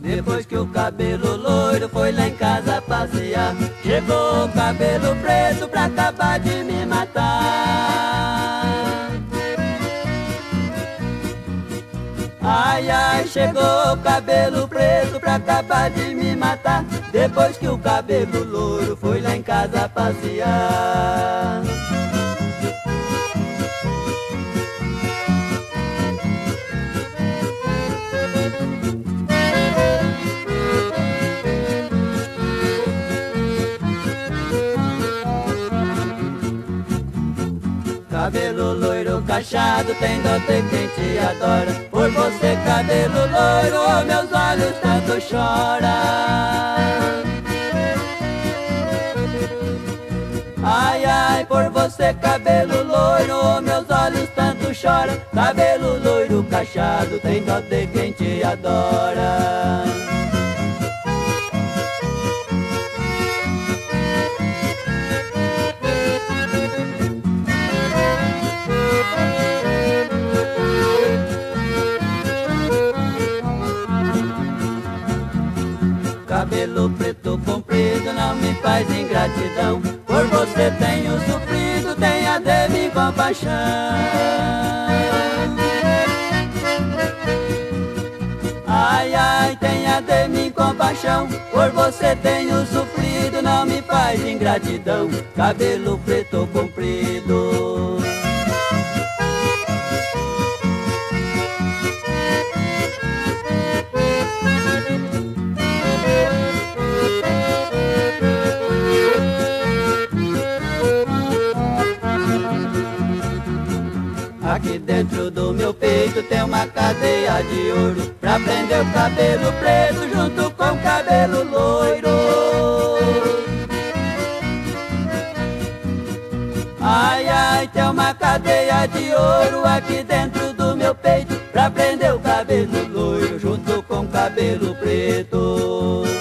Depois que o cabelo loiro foi lá em casa passear Chegou o cabelo preto pra acabar de Ai, chegou o cabelo preto pra acabar de me matar. Depois que o cabelo loiro foi lá em casa passear Cabelo loiro cachado tem dote quem te adora. Por você cabelo loiro, meus olhos tanto choram Ai, ai, por você cabelo loiro, meus olhos tanto choram Cabelo loiro cachado tem dote quem te adora Cabelo preto comprido não me faz ingratidão. Por você tenho sofrido, tenha de mim compaixão Ai, ai, tenha de mim compaixão Por você tenho sofrido, não me faz ingratidão. Cabelo preto Aqui dentro do meu peito tem uma cadeia de ouro Pra prender o cabelo preto junto com o cabelo loiro. Ai, ai, tem uma cadeia de ouro aqui dentro do meu peito Pra prender o cabelo loiro junto com o cabelo preto